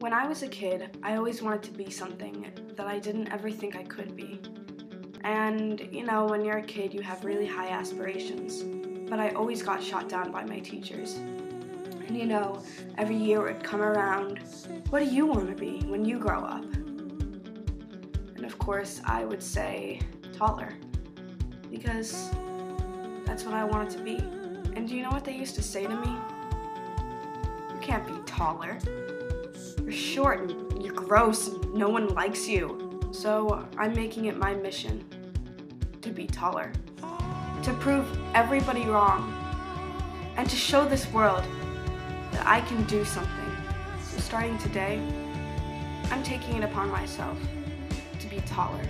When I was a kid, I always wanted to be something that I didn't ever think I could be. And, you know, when you're a kid, you have really high aspirations. But I always got shot down by my teachers. And, you know, every year would come around, what do you want to be when you grow up? And of course, I would say taller. Because that's what I wanted to be. And do you know what they used to say to me? You can't be taller. You're short and you're gross and no one likes you. So I'm making it my mission to be taller, to prove everybody wrong, and to show this world that I can do something. So starting today, I'm taking it upon myself to be taller.